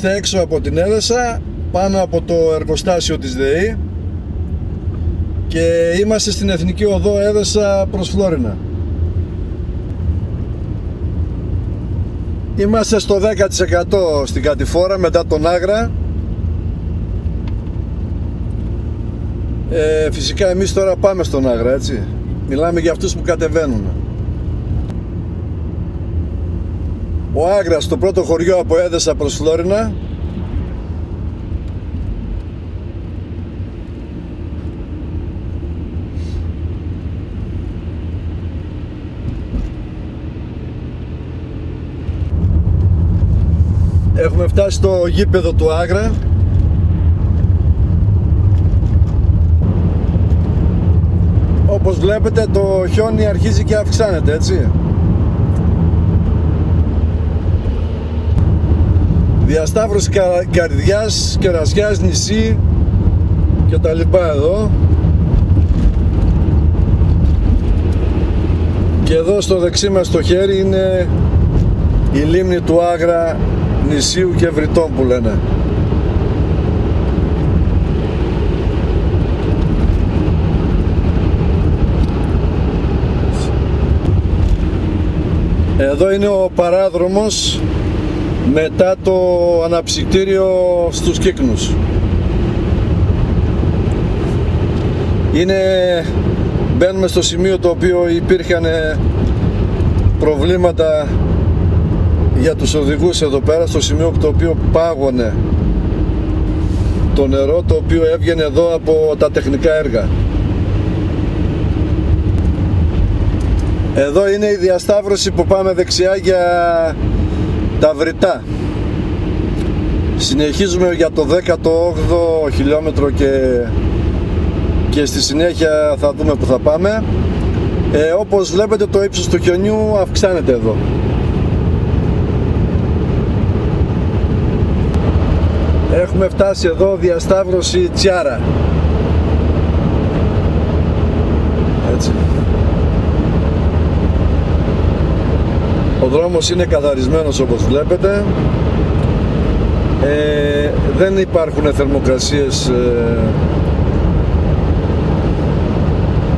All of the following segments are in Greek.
Είμαστε έξω από την Έδεσα, πάνω από το εργοστάσιο της ΔΕΗ και είμαστε στην Εθνική Οδό Έδεσα προς Φλόρινα. Είμαστε στο 10% στην κατηφόρα μετά τον Άγρα. Ε, φυσικά εμείς τώρα πάμε στον Άγρα, έτσι. Μιλάμε για αυτούς που κατεβαίνουν. Ο Άγρας, το πρώτο χωριό από Έδεσα προς Φλόρινα. Έχουμε φτάσει στο γήπεδο του Άγρα. Όπως βλέπετε το χιόνι αρχίζει και αυξάνεται έτσι. Διασταύρωση Καρδιάς, Κερασιάς, νησί και τα λοιπά εδώ. Και εδώ στο δεξί μας το χέρι είναι η λίμνη του Άγρα νησίου και βρυτών που λένε Εδώ είναι ο παράδρομος μετά το αναψυκτήριο στους κύκνους. Είναι, μπαίνουμε στο σημείο το οποίο υπήρχαν προβλήματα για τους οδηγούς εδώ πέρα, στο σημείο το οποίο πάγωνε το νερό το οποίο έβγαινε εδώ από τα τεχνικά έργα. Εδώ είναι η διασταύρωση που πάμε δεξιά για τα Βρυτά. Συνεχίζουμε για το 18ο χιλιόμετρο και, και στη συνέχεια θα δούμε που θα πάμε. Ε, όπως βλέπετε το ύψος του χιονιού αυξάνεται εδώ. Έχουμε φτάσει εδώ διασταύρωση Τσιάρα. Έτσι. Ο δρόμος είναι καθαρισμένος όπως βλέπετε. Ε, δεν υπάρχουν θερμοκρασίες ε,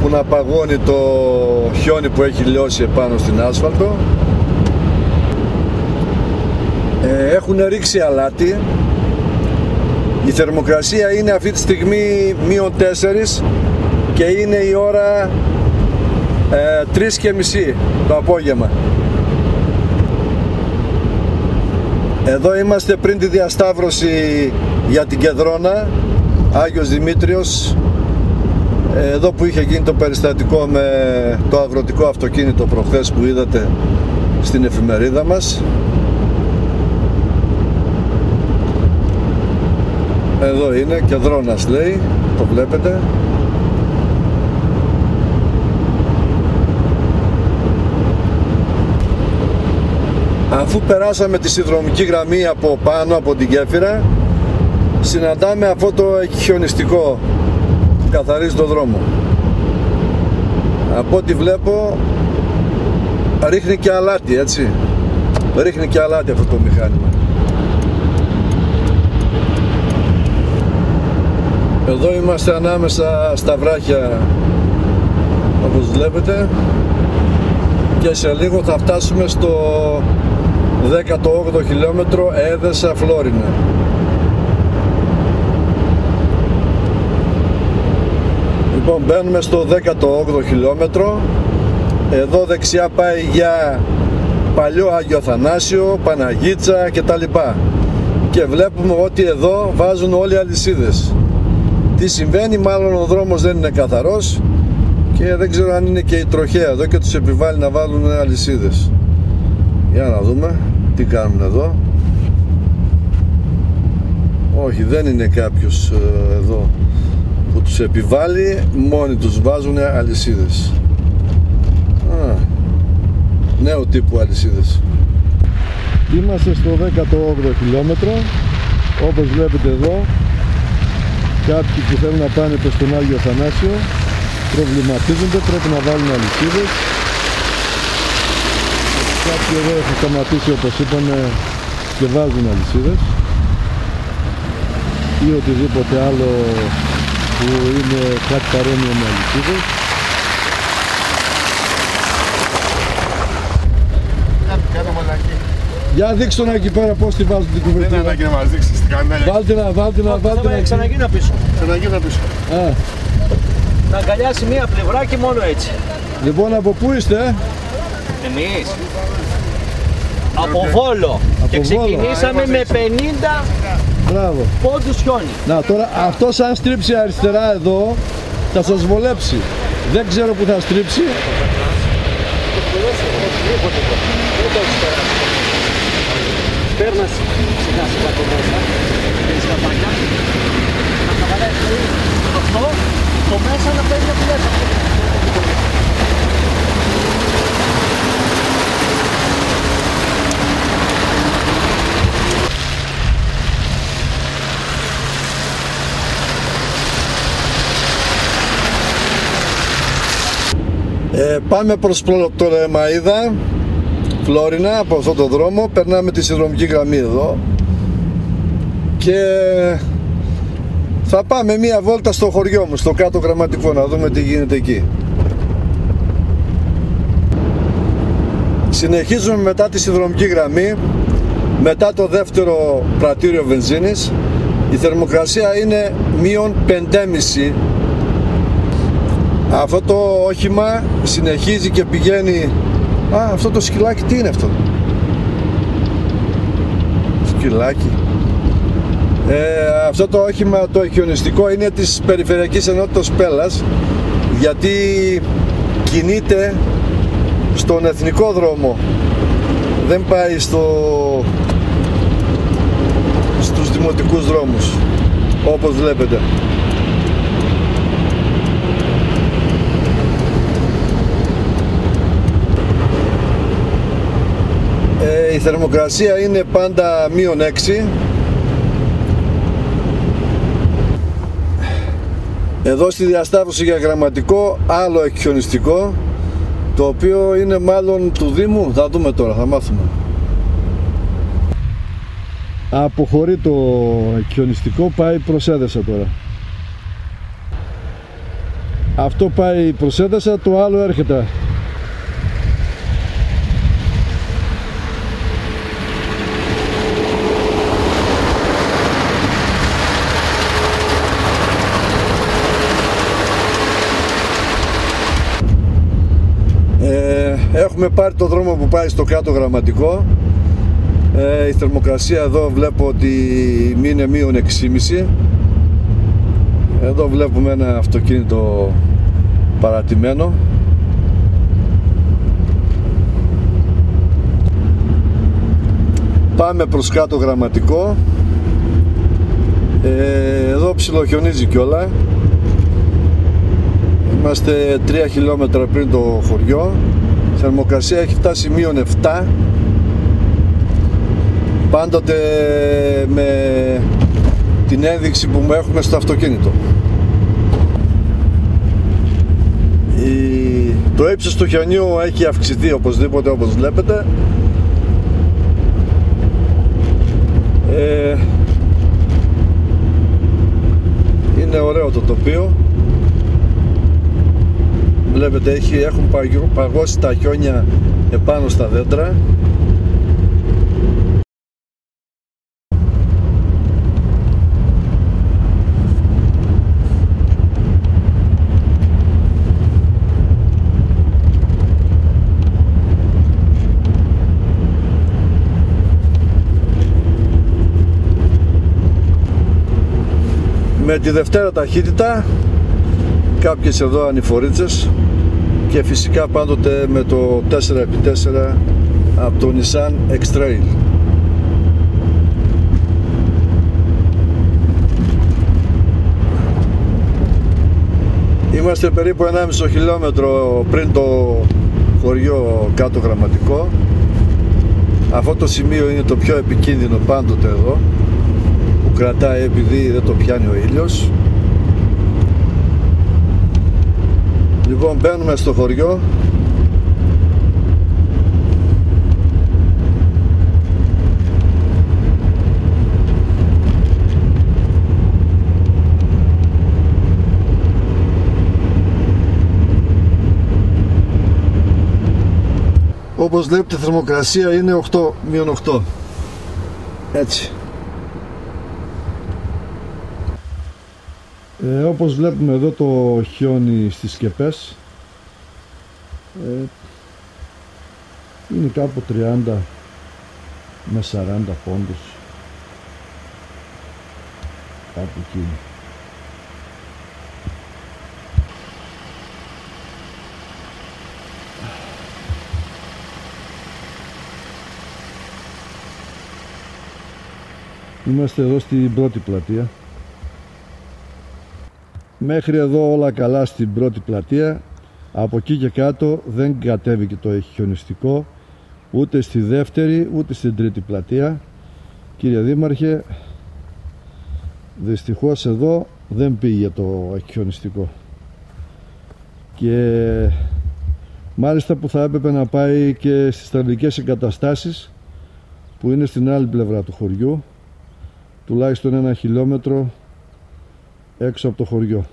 που να παγώνει το χιόνι που έχει λιώσει επάνω στην άσφαλτο. Ε, έχουν ρίξει αλάτι. Η θερμοκρασία είναι αυτή τη στιγμή μείον 4 και είναι η ώρα ε, 3 και μισή το απόγευμα. Εδώ είμαστε πριν τη διασταύρωση για την Κεδρόνα, Άγιος Δημήτριος, εδώ που είχε γίνει το περιστατικό με το αγροτικό αυτοκίνητο προχθές που είδατε στην εφημερίδα μας. Εδώ είναι, Κεδρόνας λέει, το βλέπετε. Αφού περάσαμε τη συνδρομική γραμμή από πάνω από την γέφυρα συναντάμε αυτό το χιονιστικό που καθαρίζει το δρόμο. Από ό,τι βλέπω ρίχνει και αλάτι έτσι. Ρίχνει και αλάτι αυτό το μηχάνημα. Εδώ είμαστε ανάμεσα στα βράχια όπως βλέπετε και σε λίγο θα φτάσουμε στο 18ο χιλιόμετρο Έδεσα Φλόρινα. Λοιπόν μπαίνουμε στο 18ο χιλιόμετρο. Εδώ δεξιά πάει για παλιό Άγιο Θανάσιο, Παναγίτσα και τα λοιπά και βλέπουμε ότι εδώ βάζουν όλοι οι αλυσίδες. Τι συμβαίνει, μάλλον ο δρόμος δεν είναι καθαρός και δεν ξέρω αν είναι και η τροχέα εδώ και τους επιβάλλει να βάλουν αλυσίδες. Για να δούμε τι κάνουν εδώ; Όχι δεν είναι κάποιος ε, εδώ που τους επιβάλλει. Μόνοι τους βάζουν αλυσίδες. Α, νέο τύπου αλυσίδες. Είμαστε στο 18ο χιλιόμετρο. Όπως βλέπετε εδώ κάποιοι που θέλουν να πάνε προς τον Άγιο Θανάσιο προβληματίζονται, πρέπει να βάλουν αλυσίδες κάποιοι εδώ έχουν σταματήσει όπως είπαμε και βάζουν αλυσίδες ή οτιδήποτε άλλο που είναι κάτι παρόμοιο με αλυσίδες. Για δείξτε να εκεί πέρα πώς τη βάζουν την κουβερτίνα. Δεν είναι ανάγκη να μας δείξεις τι κάνει. Βάλτε να, βάλτε να, βάλτε να. Ξαναγίνω πίσω. Ξαναγίνω πίσω. Α, Να αγκαλιάσει μία πλευρά και μόνο έτσι. λοιπόν από πού είστε, ε; Εμείς. Από Βόλο. Και Βόλο. ξεκινήσαμε με 50 Μπράβο. πόντους χιόνι. Να τώρα αυτός αν στρίψει αριστερά εδώ θα σας βολέψει. Δεν ξέρω που θα στρίψει. Παίρνας σιγά σιγά το μέσα. Παίρνεις τα μπάκια. Να χαβαλάει αυτό. Το μέσα να παίρνει από μέσα. Ε, πάμε προς Πτολεμαΐδα, Φλόρινα, από αυτόν τον δρόμο. Περνάμε τη συνδρομική γραμμή εδώ. Και θα πάμε μία βόλτα στο χωριό μου, στο κάτω γραμματικό, να δούμε τι γίνεται εκεί. Συνεχίζουμε μετά τη συνδρομική γραμμή, μετά το δεύτερο πρατήριο βενζίνης. Η θερμοκρασία είναι μείον 5,5 αυτό το όχημα συνεχίζει και πηγαίνει. Α, αυτό το σκυλάκι τι είναι αυτό; Σκυλάκι. Ε, Αυτό το όχημα το χιονιστικό είναι της Περιφερειακής Ενότητας Πέλας γιατί κινείται στον εθνικό δρόμο. Δεν πάει στο στους δημοτικούς δρόμους όπως βλέπετε θερμοκρασία είναι πάντα μείον 6 Εδώ στη διασταύρωση για γραμματικό άλλο εκχιονιστικό το οποίο είναι μάλλον του Δήμου, θα δούμε τώρα, θα μάθουμε. Αποχωρεί το εκχιονιστικό, πάει προς Έδεσα τώρα. Αυτό πάει προς Έδεσα, το άλλο έρχεται Ε, έχουμε πάρει το δρόμο που πάει στο κάτω γραμματικό. Ε, η θερμοκρασία εδώ βλέπω ότι είναι μείον 6,5 εδώ βλέπουμε ένα αυτοκίνητο παρατημένο. Πάμε προς κάτω γραμματικό. Ε, εδώ ψιλοχιονίζει κιόλα. Είμαστε 3 χιλιόμετρα πριν το χωριό. Η θερμοκρασία έχει φτάσει μείον 7. Πάντοτε με την ένδειξη που μου έχουμε στο αυτοκίνητο. Η... Το ύψος του χιονιού έχει αυξηθεί οπωσδήποτε όπως βλέπετε. Ε... Είναι ωραίο το τοπίο βλέπετε έχει, έχουν παγώσει τα χιόνια επάνω στα δέντρα. Με τη δευτέρα ταχύτητα κάποιες εδώ ανηφορίτσες και φυσικά πάντοτε με το 4x4 από το Nissan X-Trail. Είμαστε περίπου 1,5 χιλιόμετρο πριν το χωριό κάτω γραμματικό. Αυτό το σημείο είναι το πιο επικίνδυνο πάντοτε εδώ που κρατάει επειδή δεν το πιάνει ο ήλιος Λοιπόν, μπαίνουμε στο χωριό. Όπως βλέπετε η θερμοκρασία είναι 8 8 έτσι ε, όπως βλέπουμε εδώ το χιόνι στις σκεπές ε, είναι κάπου 30 με 40 πόντους κάπου εκεί Είμαστε εδώ στην πρώτη πλατεία. Μέχρι εδώ όλα καλά στην πρώτη πλατεία. Από εκεί και κάτω δεν κατέβηκε το χιονιστικό ούτε στη δεύτερη ούτε στην τρίτη πλατεία. Κύριε Δήμαρχε, δυστυχώς εδώ δεν πήγε το χιονιστικό. Και μάλιστα που θα έπρεπε να πάει και στις τραβικές εγκαταστάσεις που είναι στην άλλη πλευρά του χωριού τουλάχιστον ένα χιλιόμετρο έξω από το χωριό.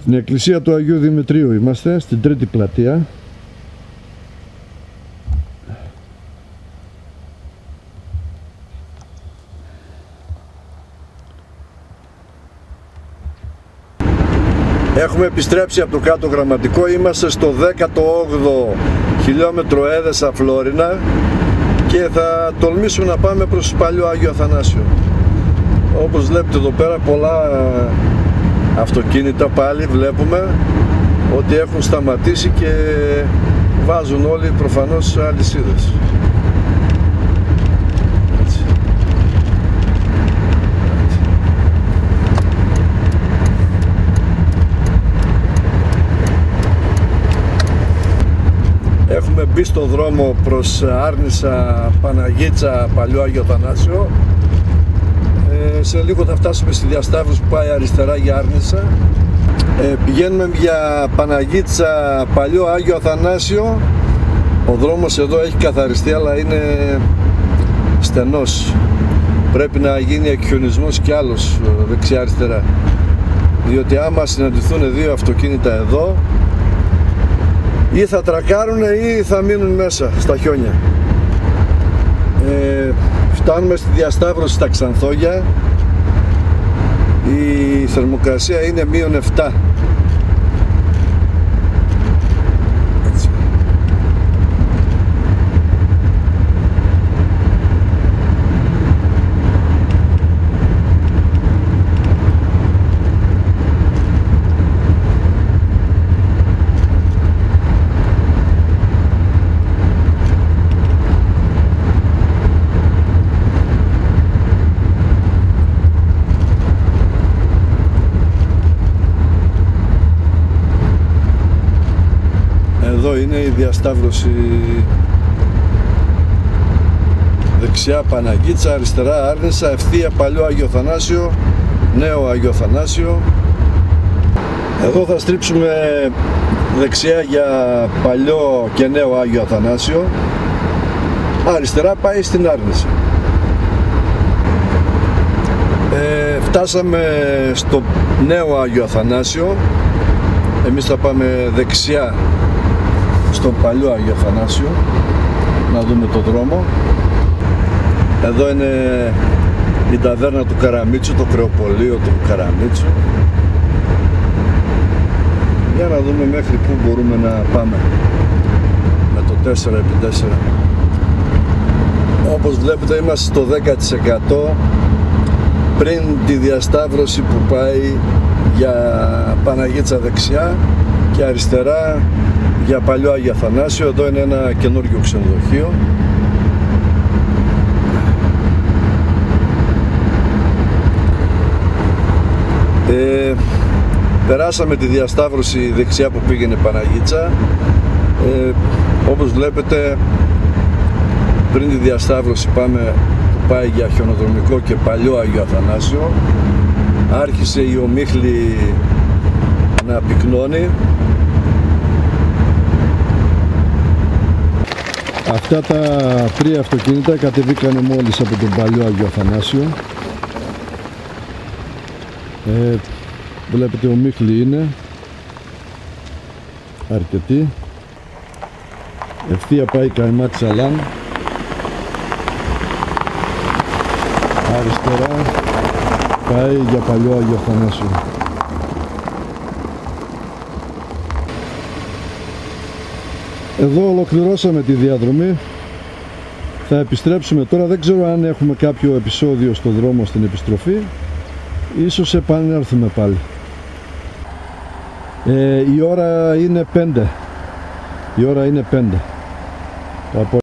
Στην εκκλησία του Αγίου Δημητρίου είμαστε, στην τρίτη πλατεία. Έχουμε επιστρέψει από το κάτω γραμματικό, είμαστε στο 18ο χιλιόμετρο Έδεσα Φλόρινα και θα τολμήσουμε να πάμε προς το παλιό Άγιο Αθανάσιο. Όπως βλέπετε εδώ πέρα πολλά αυτοκίνητα πάλι βλέπουμε ότι έχουν σταματήσει και βάζουν όλοι προφανώς αλυσίδες. Έχουμε μπει στο δρόμο προς Άρνησα, Παναγίτσα, Παλιό Άγιο Θανάσιο. Ε, σε λίγο θα φτάσουμε στη διασταύρωση που πάει αριστερά για Άρνησα. Ε, πηγαίνουμε για Παναγίτσα, Παλιό Άγιο Αθανάσιο ο δρόμος εδώ έχει καθαριστεί αλλά είναι στενός. Πρέπει να γίνει εκχιονισμός κι άλλος ε, δεξιά-αριστερά. Διότι άμα συναντηθούν δύο αυτοκίνητα εδώ ή θα τρακάρουν ή θα μείνουν μέσα στα χιόνια. Ε, φτάνουμε στη διασταύρωση στα Ξανθόγια η θερμοκρασία είναι μείον 7 διασταύρωση δεξιά Παναγίτσα, αριστερά Άρνησα, ευθεία παλιό Άγιο Θανάσιο, νέο Άγιο Θανάσιο. Εδώ θα στρίψουμε δεξιά για παλιό και νέο Άγιο Αθανάσιο. Αριστερά πάει στην Άρνηση. Ε, φτάσαμε στο νέο Άγιο Αθανάσιο. Εμείς θα πάμε δεξιά στον παλιό Άγιο Θανάσιο να δούμε το δρόμο. Εδώ είναι η ταβέρνα του Καραμίτσου, το κρεοπολείο του Καραμίτσου. Για να δούμε μέχρι πού μπορούμε να πάμε με το 4x4 όπως βλέπετε είμαστε στο 10% πριν τη διασταύρωση που πάει για Παναγίτσα δεξιά και αριστερά για παλιό Άγιο Θανάσιο. Εδώ είναι ένα καινούργιο ξενοδοχείο. Ε, περάσαμε τη διασταύρωση δεξιά που πήγαινε Παναγίτσα. Ε, όπως βλέπετε πριν τη διασταύρωση πάμε που πάει για χιονοδρομικό και παλιό Άγιο Αθανάσιο άρχισε η ομίχλη να πυκνώνει Αυτά τα τρία αυτοκίνητα κατεβήκανε μόλις από τον παλιό Άγιο Αθανάσιο. Ε, βλέπετε ο Μίχλη είναι. αρκετοί. Ευθεία πάει Καϊμά Τσαλάν. Αριστερά πάει για παλιό Άγιο Αθανάσιο. Εδώ ολοκληρώσαμε τη διαδρομή. Θα επιστρέψουμε τώρα, δεν ξέρω αν έχουμε κάποιο επεισόδιο στο δρόμο στην επιστροφή. Ίσως επανέλθουμε πάλι. Ε, η ώρα είναι 5. Η ώρα είναι 5. Το απο-